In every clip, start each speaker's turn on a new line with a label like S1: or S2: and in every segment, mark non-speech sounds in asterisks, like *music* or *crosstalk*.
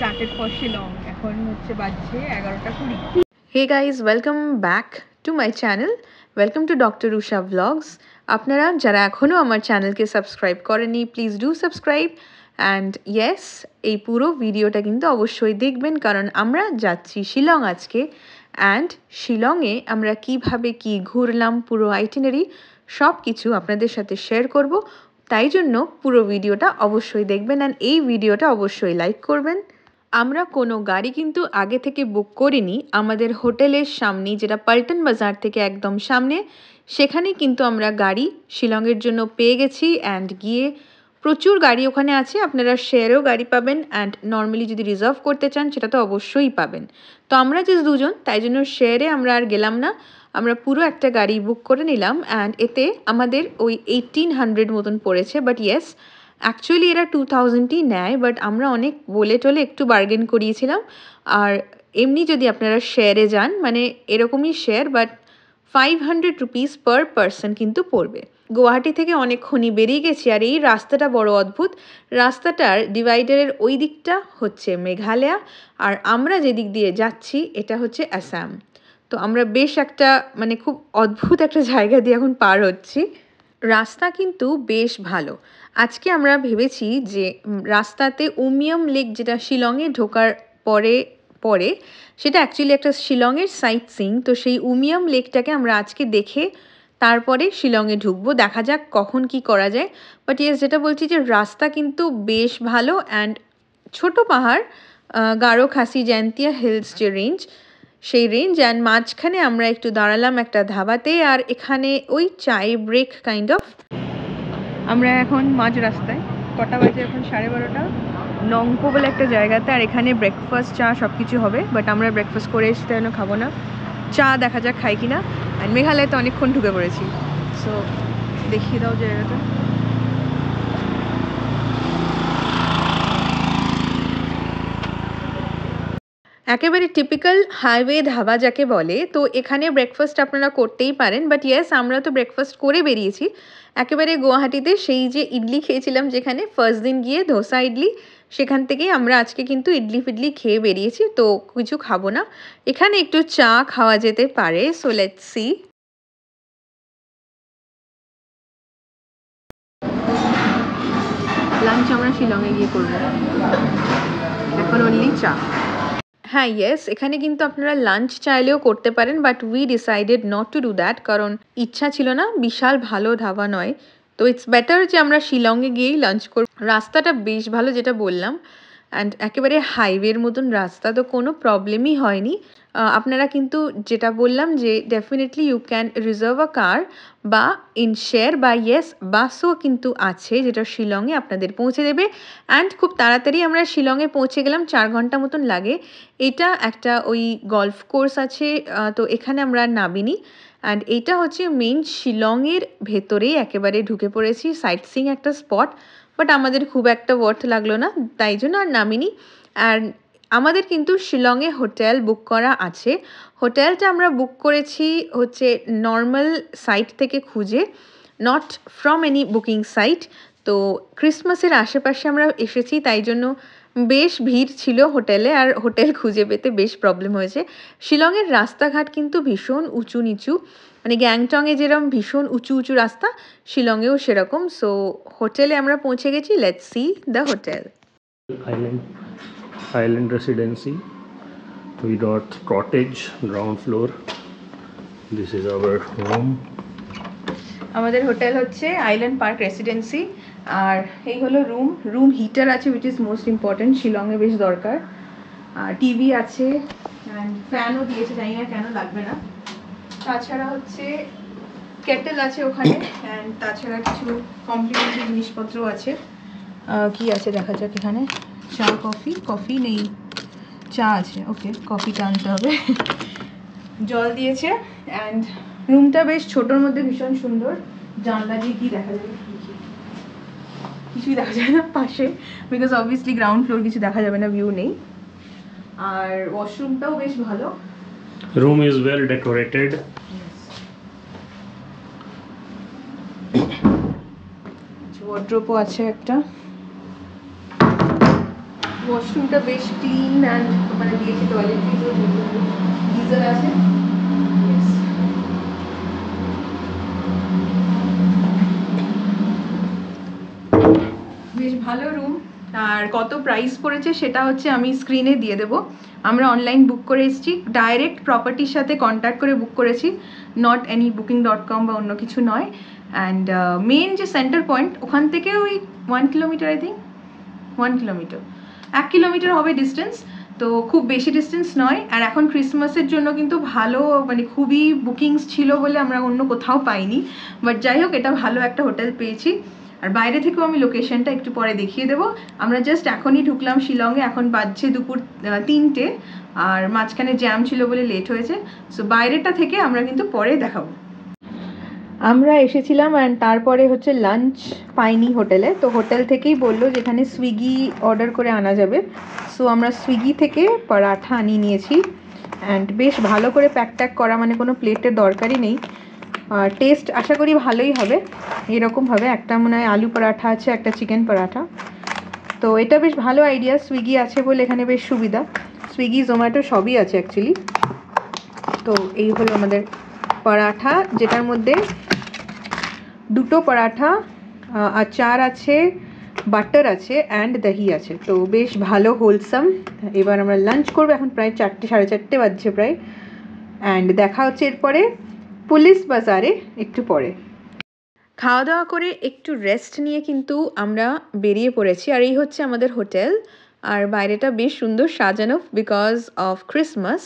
S1: started for Shillong. এখন হচ্ছে বাজছে এগারোটা কুড়ি।
S2: Hey guys welcome back to my channel welcome to doctor Usha vlogs আপনারা যারা এখনও আমার চ্যানেলকে সাবস্ক্রাইব করেনি please do subscribe and yes এই পুরো ভিডিওটা কিন্তু অবশ্যই দেখবেন, কারণ আমরা যাচ্ছি শিলং আজকে। অ্যান্ড শিলংয়ে আমরা কীভাবে কি ঘুরলাম, পুরো আইটিনারি সব কিছু আপনাদের সাথে শেয়ার করব। তাই জন্য পুরো ভিডিওটা অবশ্যই দেখবেন অ্যান্ড এই ভিডিওটা অবশ্যই লাইক করবেন। আমরা কোনো গাড়ি কিন্তু আগে থেকে বুক করিনি। আমাদের হোটেলের সামনে যেটা পাল্টন বাজার থেকে একদম সামনে সেখানে কিন্তু আমরা গাড়ি শিলংয়ের জন্য পেয়ে গেছি অ্যান্ড গিয়ে প্রচুর গাড়ি ওখানে আছে, আপনারা শেয়ারেও গাড়ি পাবেন অ্যান্ড নর্মালি যদি রিজার্ভ করতে চান সেটা তো অবশ্যই পাবেন। তো আমরা যে দুজন, তাই জন্য শেয়ারে আমরা আর গেলাম না। আমরা পুরো একটা গাড়ি বুক করে নিলাম অ্যান্ড এতে আমাদের ওই এইটিন হান্ড্রেড মতন পড়েছে বাট ইয়েস অ্যাকচুয়ালি এরা টু থাউজেন্ডই নেয় বাট আমরা অনেক বলে টলে একটু বার্গেন করিয়েছিলাম। আর এমনি যদি আপনারা শেয়ারে যান মানে এরকমই share but five hundred rupees per person কিন্তু পড়বে। গুয়াহাটি থেকে অনেকক্ষণই বেরিয়ে গেছি, আর এই রাস্তাটা বড় অদ্ভুত। রাস্তাটার ডিভাইডারের ওই দিকটা হচ্ছে মেঘালয়া, আর আমরা যেদিক দিয়ে যাচ্ছি, এটা হচ্ছে অ্যাসাম তো আমরা বেশ একটা মানে খুব অদ্ভুত একটা জায়গা দিয়ে এখন পার হচ্ছি। রাস্তা কিন্তু বেশ ভালো। আজকে আমরা ভেবেছি যে রাস্তাতে উমিয়াম লেক যেটা শিলংয়ে ঢোকার পরে পরে, সেটা অ্যাকচুয়ালি একটা শিলংয়ের সাইট সিং তো সেই উমিয়াম লেকটাকে আমরা আজকে দেখে তারপরে শিলংয়ে ঢুকবো। দেখা যাক কখন কি করা যায়। বাট ইয়েস যেটা বলছি যে, রাস্তা কিন্তু বেশ ভালো অ্যান্ড ছোট পাহাড় গারো খাসি জ্যান্তিয়া হিলস যে রেঞ্জ সেই রেঞ্জ অ্যান্ড মাঝখানে আমরা একটু দাঁড়ালাম একটা ধাবাতে আর এখানে ওই চায় ব্রেক কাইন্ড অফ
S1: আমরা এখন মাঝ রাস্তায়, কটা বাজে এখন? সাড়ে বারোটা। নংপো বলে একটা জায়গাতে, আর এখানে ব্রেকফাস্ট চা সব কিছু হবে বাট আমরা ব্রেকফাস্ট করে এসে জন্য খাব না। চা দেখা যাক খাই কিনা। আর মেঘালয়তে অনেকক্ষণ ঢুকে পড়েছি। সো দেখিয়ে দাও জায়গাটা।
S2: একেবারে টিপিক্যাল হাইওয়ে ধাবা যাকে বলে, তো এখানে ব্রেকফাস্ট আপনারা করতেই পারেন বাট ইয়েস আমরা তো ব্রেকফাস্ট করে বেরিয়েছি। একেবারে গুয়াহাটিতে সেই যে ইডলি খেয়েছিলাম যেখানে ফার্স্ট দিন গিয়ে ধোসা ইডলি, সেখান থেকেই আমরা আজকে কিন্তু ইডলি ফিডলি খেয়ে বেরিয়েছি, তো কিছু খাব না। এখানে একটু চা খাওয়া যেতে পারে সো লেটস সি লাঞ্চ আমরা শিলংয়ে গিয়ে করব। এখন অনলি চা। হ্যাঁ ইয়েস এখানে কিন্তু আপনারা লাঞ্চ চাইলেও করতে পারেন but we decided not to do that কারণ ইচ্ছা ছিল না, বিশাল ভালো ধাবা নয়। তো ইটস বেটার যে আমরা শিলংয়ে গিয়েই লাঞ্চ করব রাস্তাটা বেশ ভালো যেটা বললাম অ্যান্ড একেবারে হাইওয়ের মতন রাস্তা তো কোনো প্রবলেমই হয়নি। আপনারা কিন্তু যেটা বললাম যে definitely you can reserve a car বা ইন শেয়ার বা ইয়েস বাসও কিন্তু আছে যেটা শিলংয়ে আপনাদের পৌঁছে দেবে। অ্যান্ড খুব তাড়াতাড়ি আমরা শিলংয়ে পৌঁছে গেলাম, চার ঘণ্টা মতন লাগে। এটা একটা ওই গলফ কোর্স আছে তো এখানে আমরা নামিনি। অ্যান্ড এইটা হচ্ছে মেইন শিলংয়ের ভেতরেই একেবারে ঢুকে পড়েছি সাইট সিং একটা স্পট বাট আমাদের খুব একটা ওয়ার্থ লাগল না, তাই জন্য আর নামিনি। আর আমাদের কিন্তু শিলংয়ে হোটেল বুক করা আছে। হোটেলটা আমরা বুক করেছি হচ্ছে নর্মাল সাইট থেকে খুঁজে not from any booking site. তো ক্রিসমাসের আশেপাশে আমরা এসেছি, তাই জন্য বেশ ভিড় ছিল হোটেলে আর হোটেল খুঁজে পেতে বেশ প্রবলেম হয়েছে। শিলংয়ের রাস্তাঘাট কিন্তু ভীষণ উঁচু নিচু মানে গ্যাংটংয়ে যেরকম ভীষণ উঁচু উঁচু রাস্তা, শিলংয়েও সেরকম। সো হোটেলে আমরা পৌঁছে গেছি let's see the hotel
S3: island residency we got cottage, ground floor. This is our room
S1: আমাদের হোটেল হচ্ছে আইল্যান্ড পার্ক রেসিডেন্সি আর এই হলো রুম রুম হিটার আছে উইচ ইজ মোস্ট ইম্পর্টেন্ট শিলংয়ে বেশ দরকার। আর টিভি আছে ফ্যানও দিয়েছে, জানি না কেন লাগবে না। তাছাড়া হচ্ছে কেটেল আছে ওখানে অ্যান্ড তাছাড়া কিছু কমপ্লিমেন্টারি জিনিসপত্রও আছে। কি আছে দেখা যাক এখানে? চা কফি? কফি নেই। চা আছে ওকে কফিটা আনতে হবে। জল দিয়েছে অ্যান্ড রুমটা বেশ ছোটোর মধ্যে ভীষণ সুন্দর। জানলা দিয়ে কি দেখা যাবে কিছুই দেখা যায় না পাশে বিকজ অবভিয়াসলি গ্রাউন্ড ফ্লোর কিছু দেখা যাবে না ভিউ নেই। আর ওয়াশরুমটাও বেশ ভালো।
S3: Room is well decorated.
S1: ওয়ার্ড্রোপও আছে একটা। ওয়াশরুমটা বেশ ক্লিন অ্যান্ড ওখানে দিয়েছি টয়লেট্রিজও গিজার আছে। বেশ ভালো রুম আর কত প্রাইস পড়েছে সেটা হচ্ছে আমি স্ক্রিনে দিয়ে দেবো। আমরা অনলাইন বুক করে এসেছি। ডাইরেক্ট প্রপার্টির সাথে কন্ট্যাক্ট করে বুক করেছি। Not any booking dot com বা অন্য কিছু নয়। অ্যান্ড মেন যে সেন্টার পয়েন্ট ওখান থেকে ওই one kilometre I think one kilometre এক কিলোমিটার হবে ডিস্টেন্স তো খুব বেশি ডিস্টেন্স নয়। আর এখন ক্রিসমাসের জন্য কিন্তু ভালো মানে খুবই বুকিংস ছিল বলে আমরা অন্য কোথাও পাইনি। বাট যাই হোক, এটা ভালো একটা হোটেল পেয়েছি। আর বাইরে থেকেও আমি লোকেশনটা একটু পরে দেখিয়ে দেবো। আমরা জাস্ট এখনই ঢুকলাম শিলংয়ে, এখন বাজছে দুপুর তিনটে। আর মাঝখানে জ্যাম ছিল বলে লেট হয়েছে। সো বাইরেটা থেকে আমরা কিন্তু পরে দেখাবো। আমরা এসেছিলাম অ্যান্ড তারপরে হচ্ছে লাঞ্চ পাইনি হোটেলে। তো হোটেল থেকেই বলল যেখানে সুইগি অর্ডার করে আনা যাবে। সো আমরা সুইগি থেকে পরাঠা আনিয়ে নিয়েছি। অ্যান্ড বেশ ভালো করে প্যাক ট্যাক করা মানে কোনো প্লেটের দরকারই নেই। টেস্ট আশা করি ভালোই হবে। এরকম হবে একটা মনে হয় আলু পরাঠা আছে, একটা চিকেন পরাঠা। তো এটা বেশ ভালো আইডিয়া সুইগি আছে বলে এখানে বেশ সুবিধা। সুইগি জোম্যাটো সবই আছে অ্যাকচুয়ালি তো এই হলো আমাদের পরাঠা, যেটার মধ্যে দুটো পরাঠা আচার আছে, বাটার আছে অ্যান্ড দহি আছে। তো বেশ ভালো হোলসাম এবার আমরা লাঞ্চ করব, এখন প্রায় চারটে, সাড়ে চারটে বাজছে প্রায়। অ্যান্ড দেখা হচ্ছে এরপরে পুলিশ বাজারে, একটু পরে।
S2: খাওয়া দাওয়া করে একটু রেস্ট নিয়ে কিন্তু আমরা বেরিয়ে পড়েছি। আর এই হচ্ছে আমাদের হোটেল। আর বাইরেটা বেশ সুন্দর সাজানো বিকজ অফ ক্রিসমাস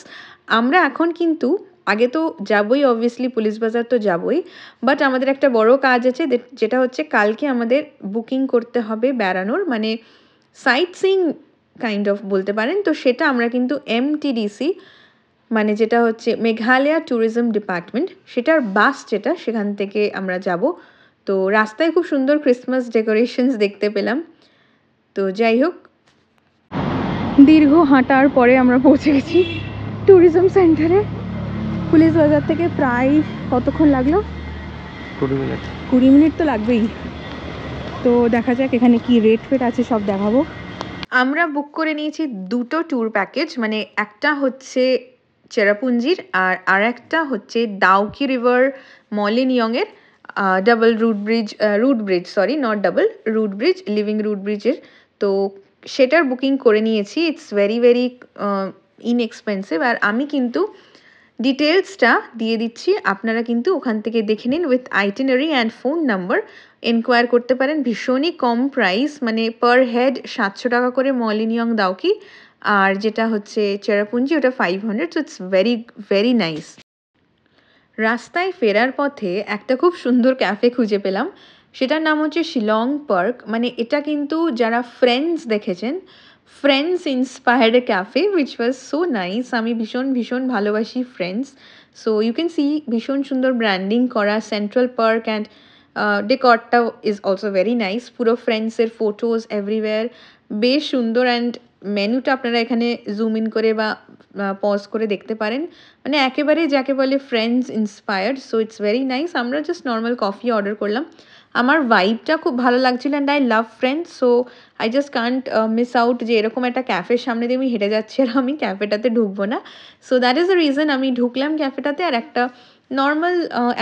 S2: আমরা এখন কিন্তু আগে তো যাবই অবভিয়াসলি পুলিশ বাজার তো যাবই বাট আমাদের একটা বড় কাজ আছে যেটা হচ্ছে কালকে আমাদের বুকিং করতে হবে বেড়ানোর মানে সাইট সিইং কাইন্ড অফ বলতে পারেন। তো সেটা আমরা কিন্তু এমটিডিসি মানে যেটা হচ্ছে মেঘালয়া ট্যুরিজম ডিপার্টমেন্ট সেটার বাস যেটা, সেখান থেকে আমরা যাব। তো রাস্তায় খুব সুন্দর ক্রিসমাস ডেকোরেশনস দেখতে পেলাম। তো যাই হোক।
S1: দীর্ঘ হাঁটার পরে আমরা পৌঁছে গেছি ট্যুরিজম সেন্টারে পুলিশ বাজার থেকে প্রায় কতক্ষণ লাগল?
S3: কুড়ি মিনিট।
S1: কুড়ি মিনিট তো লাগবেই। তো দেখা যাক এখানে কি রেট ফেট আছে সব দেখাবো।
S2: আমরা বুক করে নিয়েছি দুটো ট্যুর প্যাকেজ মানে একটা হচ্ছে চেরাপুঞ্জির আর আর একটা হচ্ছে Dawki river মলিনিয়ংয়ের double root bridge root bridge sorry not double root bridge living root ব্রিজের তো সেটার বুকিং করে নিয়েছি। ইটস ভেরি ভেরি ইনএক্সপেন্সিভ আর আমি কিন্তু ডিটেলসটা দিয়ে দিচ্ছি। আপনারা কিন্তু ওখান থেকে দেখে নিন with itinerary and phone number enquire করতে পারেন। ভীষণই কম প্রাইস মানে পার হেড সাতশো টাকা করে মলিনিয়ং দাও কি? আর যেটা হচ্ছে চেরাপুঞ্জি ওটা five hundred so it's very very nice রাস্তায় ফেরার পথে একটা খুব সুন্দর ক্যাফে খুঁজে পেলাম। সেটার নাম হচ্ছে শিলং পার্ক মানে এটা কিন্তু যারা ফ্রেন্ডস দেখেছেন Friends inspired cafe which was so nice আমি ভীষণ ভীষণ ভালোবাসি Friends so you can see ভীষণ সুন্দর ব্র্যান্ডিং করা সেন্ট্রাল পার্ক অ্যান্ড ডেকরটা ইজ অলসো ভেরি নাইস পুরো ফ্রেন্ডসের ফটোজ এভরিওয়্যার বেশ সুন্দর অ্যান্ড মেনুটা আপনারা এখানে জুম ইন করে বা পজ করে দেখতে পারেন। মানে একেবারে যাকে বলে Friends inspired so it's very nice আমরা জাস্ট নর্মাল কফি অর্ডার করলাম। আমার ভাইবটা খুব ভালো লাগছিল and I love Friends so I just can't miss out যে এরকম একটা ক্যাফের সামনে দিয়ে আমি হেঁটে যাচ্ছি আর আমি ক্যাফেটাতে ঢুকবো না। So that is the reason আমি ঢুকলাম ক্যাফেটাতে আর একটা নর্মাল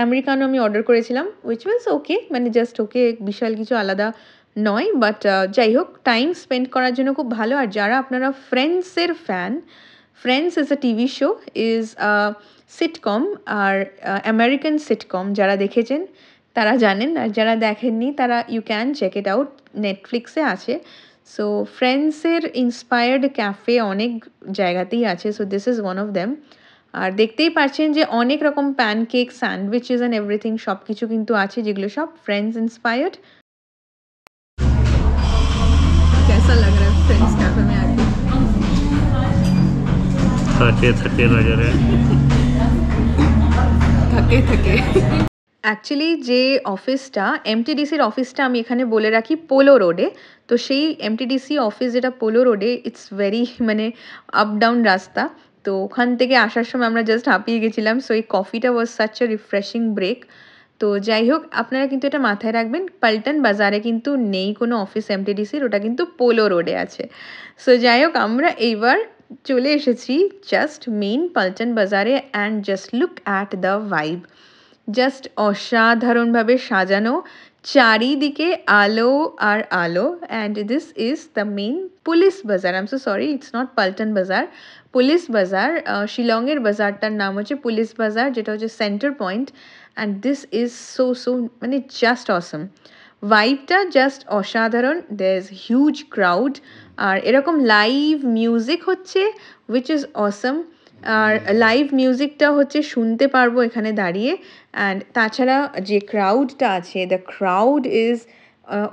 S2: আমেরিকানো আমি অর্ডার করেছিলাম উইচ ওয়াজ ওকে মানে জাস্ট ওকে বিশাল কিছু আলাদা নয় বাট যাই হোক টাইম স্পেন্ড করার জন্য খুব ভালো। আর যারা আপনারা ফ্রেন্ডসের fan Friends is a TV show is sitcom R American sitcom যারা দেখেছেন তারা জানেন আর যারা দেখেননি তারা you can check it out নেটফ্লিক্সে আছে সো ফ্রেন্ডসের ইন্সপায়ার্ড ক্যাফে অনেক জায়গাতেই আছে so this is one of them আর দেখতেই পাচ্ছেন যে অনেক রকম প্যানকেক স্যান্ডউইচেস অ্যান্ড এভরিথিং সব কিছু কিন্তু আছে যেগুলো সব ফ্রেন্ডস ইন্সপায়ার্ড
S1: कैसा लग रहा है फ्रेंड्स कैफे में आके
S3: थके थके लग रहे
S1: थके थके *laughs*
S2: অ্যাকচুয়ালি যে অফিসটা এমটিডিসির অফিসটা আমি এখানে বলে রাখি পোলো রোডে তো সেই এমটিডিসি অফিস যেটা পোলো রোডে ইটস ভেরি মানে আপ ডাউন রাস্তা। তো ওখান থেকে আসার সময় আমরা জাস্ট হাঁপিয়ে গেছিলাম। সো এই কফিটা was such a refreshing break তো যাই হোক, আপনারা কিন্তু এটা মাথায় রাখবেন পাল্টন বাজারে কিন্তু নেই কোনো অফিস এমটিডিসির ওটা কিন্তু পোলো রোডে আছে। সো যাই হোক, আমরা এইবার চলে এসেছি জাস্ট মেইন পাল্টন বাজারে and just look at the vibe just অসাধারণভাবে সাজানো, চারিদিকে আলো আর আলো and this is the main Police Bazaar I am so sorry it's not Paltan Bazaar Police Bazaar শিলংয়ের বাজারটার নাম হচ্ছে পুলিশ বাজার যেটা হচ্ছে centre point and this is so so মানে জাস্ট অসম ভাইবটা জাস্ট অসাধারণ দের ইজ হিউজ ক্রাউড আর এরকম লাইভ মিউজিক হচ্ছে উইচ ইজ অসম আর লাইভ মিউজিকটা হচ্ছে শুনতে পারব এখানে দাঁড়িয়ে। অ্যান্ড তাছাড়া যে ক্রাউডটা আছে দ্য ক্রাউড ইজ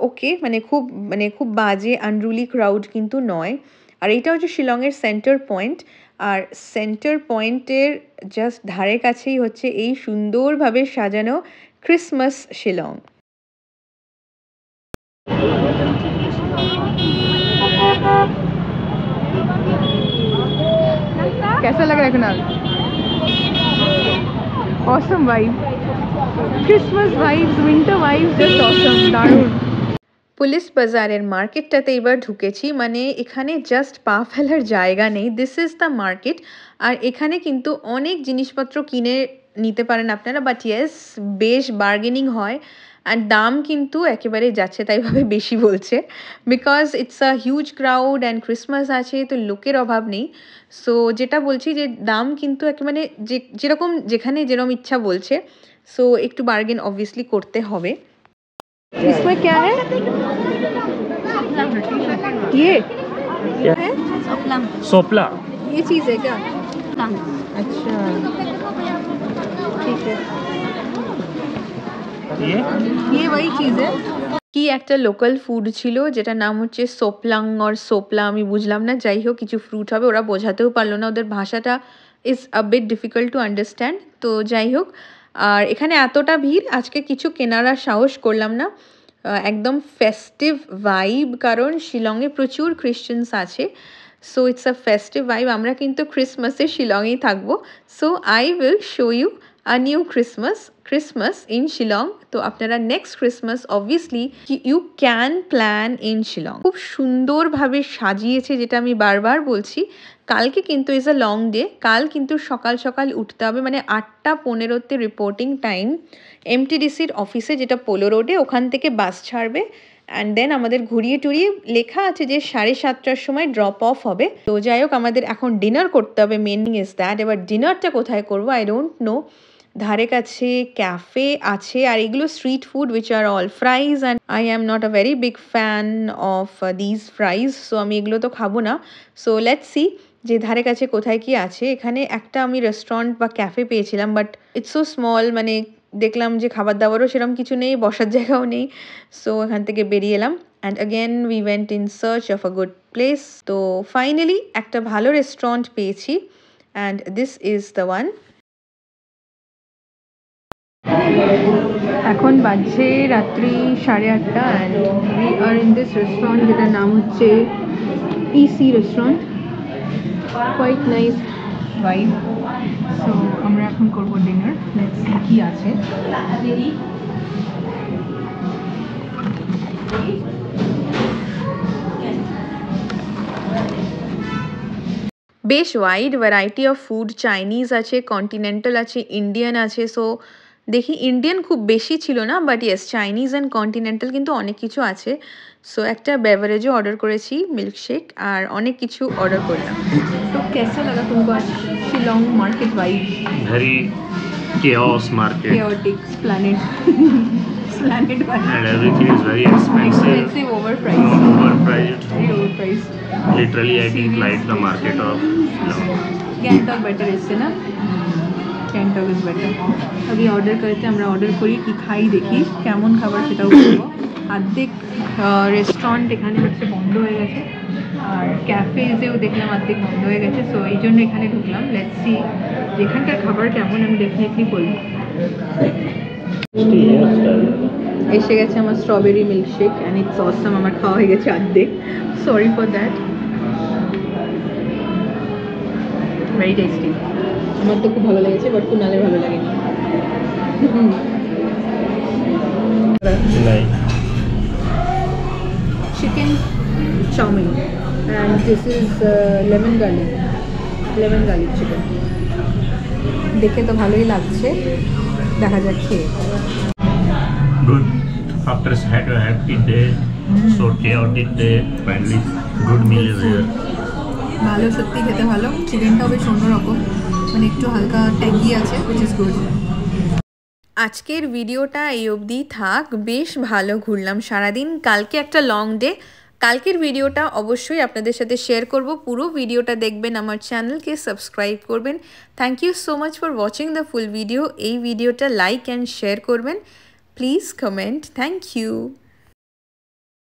S2: ওকে মানে খুব মানে খুব বাজে আনরুলি ক্রাউড কিন্তু নয়। আর এইটা হচ্ছে শিলংয়ের সেন্টার পয়েন্ট আর সেন্টার পয়েন্টের জাস্ট ধারে কাছেই হচ্ছে এই সুন্দরভাবে সাজানো ক্রিসমাস শিলং।
S1: कैसा लग रहा है Kunal awesome vibe Christmas vibes winter vibes just awesome दारुण
S2: পুলিশ বাজারের মার্কেটটাতে এবার ঢুকেছি মানে এখানে জাস্ট পা ফেলার জায়গা নেই দিস ইজ দ্য মার্কেট আর এখানে কিন্তু অনেক জিনিসপত্র কিনে নিতে পারেন আপনারা বাট ইয়েস বেশ বার্গেনিং হয় অ্যান্ড দাম কিন্তু একেবারে যাচ্ছে তাইভাবে বেশি বলছে because it's a huge crowd and Christmas আছে তো লোকের অভাব নেই সো যেটা বলছি যে দাম কিন্তু একেবারে যে যেরকম যেখানে যেরকম ইচ্ছা বলছে সো একটু বার্গেন অবভিয়াসলি করতে হবে
S1: इसमें क्या है ये
S3: सोपला
S1: ये चीज़ है क्या अच्छा ठीक है
S3: ये
S1: ये वही चीज़ है
S2: কি একটা লোকাল ফুড ছিল যেটা নাম হচ্ছে সোপলাং অর সোপলা আমি বুঝলাম না যাই হোক কিছু ফ্রুট হবে ওরা বোঝাতেও পারলো না ওদের ভাষাটা is a bit difficult to understand তো যাই হোক আর এখানে এতটা ভিড় আজকে কিছু কেনার আর সাহস করলাম না আহ, একদম ফেস্টিভ ভাইব কারণ শিলংয়ে প্রচুর ক্রিশ্চিয়ানস আছে so it's a festive vibe আমরা কিন্তু ক্রিসমাসে শিলংয়েই থাকবো so I will show you a new Christmas Christmas in Shillong তো আপনারা next Christmas obviously you can plan in Shillong খুব সুন্দরভাবে সাজিয়েছে, যেটা আমি বারবার বলছি। কালকে কিন্তু ইজ আ লং ডে কাল কিন্তু সকাল সকাল উঠতে হবে। মানে আটটা পনেরোতে রিপোর্টিং টাইম এমটিডিসির অফিসে যেটা পোলো রোডে ওখান থেকে বাস ছাড়বে। অ্যান্ড দেন আমাদের ঘুরিয়ে টুরিয়ে লেখা আছে যে সাড়ে সাতটার সময় ড্রপ অফ হবে। তো যাই হোক, আমাদের এখন ডিনার করতে হবে। মেন ইজ দ্যাট এবার ডিনারটা কোথায় করব? আই ডোন্ট নো ধারে কাছে ক্যাফে আছে, আর এগুলো street food which are all fries and I am not a very big fan of these fries so আমি এগুলো তো খাব না। সো লেটস সি যে ধারে কাছে কোথায় কি আছে। এখানে একটা আমি রেস্টুরেন্ট বা ক্যাফে পেয়েছিলাম বাট ইটস সো স্মল মানে দেখলাম যে খাবার দাবারও সেরকম কিছু নেই, বসার জায়গাও নেই। সো এখান থেকে বেরিয়ে এলাম and again we went in search of a good place তো ফাইনালি একটা ভালো রেস্টুরেন্ট পেয়েছি and this is the one
S1: এখন বাজছে রাত্রি সাড়ে আটটা and we are in this restaurant যেটার নাম হচ্ছে EC restaurant quite nice vibe so আমরা এখন করব ডিনার কি আছে।
S2: বেশ wide variety of food Chinese আছে কন্টিনেন্টাল আছে ইন্ডিয়ান আছে। সো দেখি ইন্ডিয়ান খুব বেশি ছিল না but yes Chinese and continental কিন্তু অনেক কিছু আছে। সো একটা বেভারেজও অর্ডার করেছি মিল্কশেক আর অনেক কিছু অর্ডার করলাম।
S3: Literally, I think like the market of.
S1: Gantok better is enough. Gangtok is better আগে অর্ডার করতে আমরা অর্ডার করি কি খাই দেখি কেমন খাবার সেটাও বলব অর্ধেক রেস্টুরেন্ট এখানে হচ্ছে বন্ধ হয়ে গেছে আর ক্যাফেজেও দেখলাম অর্ধেক বন্ধ হয়ে গেছে সো এই জন্য এখানে ঢুকলাম লেটস যেখানকার খাবার কেমন আমি ডেফিনেটলি বলব এসে গেছে আমার strawberry milkshake and it's awesome আমার খাওয়া হয়ে গেছে অর্ধেক sorry for that very tasty আমার তো খুব ভালো লেগেছে বাট কুনালের ভালো লাগেনি mein and this is uh, lemon garlic lemon garlic chicken দেখে তো ভালোই লাগছে দেখা যাক খেয়ে
S3: good after had a hectic day so chaotic day finally good meal is here
S1: ভালো সত্যি খেতে ভালো চিকেনটাও বেশ অন্যরকম মানে একটু হালকা ট্যাঙ্গি আছে উইচ ইজ গুড
S2: আজকের ভিডিওটা এই অবধি থাক। বেশ ভালো ঘুরলাম সারাদিন। কালকে একটা লং ডে কালকের ভিডিওটা অবশ্যই আপনাদের সাথে শেয়ার করব। পুরো ভিডিওটা দেখবেন আমার চ্যানেলকে সাবস্ক্রাইব করবেন। Thank you so much for watching the full video এই ভিডিওটা লাইক অ্যান্ড শেয়ার করবেন। Please comment thank you